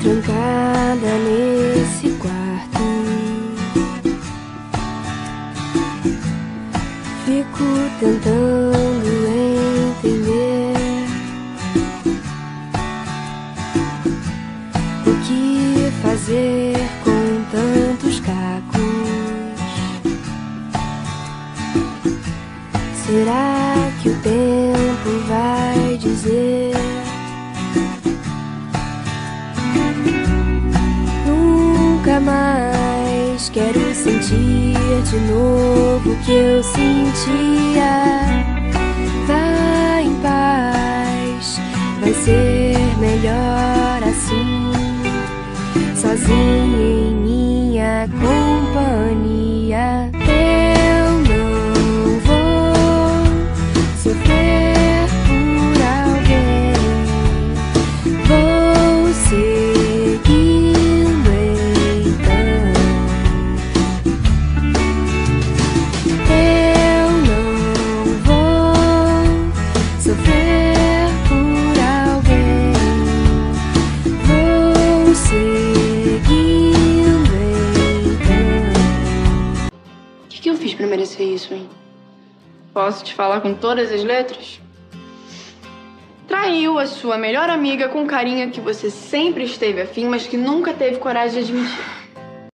trancada nesse quarto. Fico tentando entender o que fazer com tantos cacos. Será que o tempo vai dizer? Mais quero sentir de novo o que eu sentia. Vai em paz, vai ser melhor assim, sozinho sofrer por alguém. Vou seguindo então. O que, que eu fiz pra merecer isso, hein? Posso te falar com todas as letras? Traiu a sua melhor amiga com carinha que você sempre esteve afim, mas que nunca teve coragem de admitir.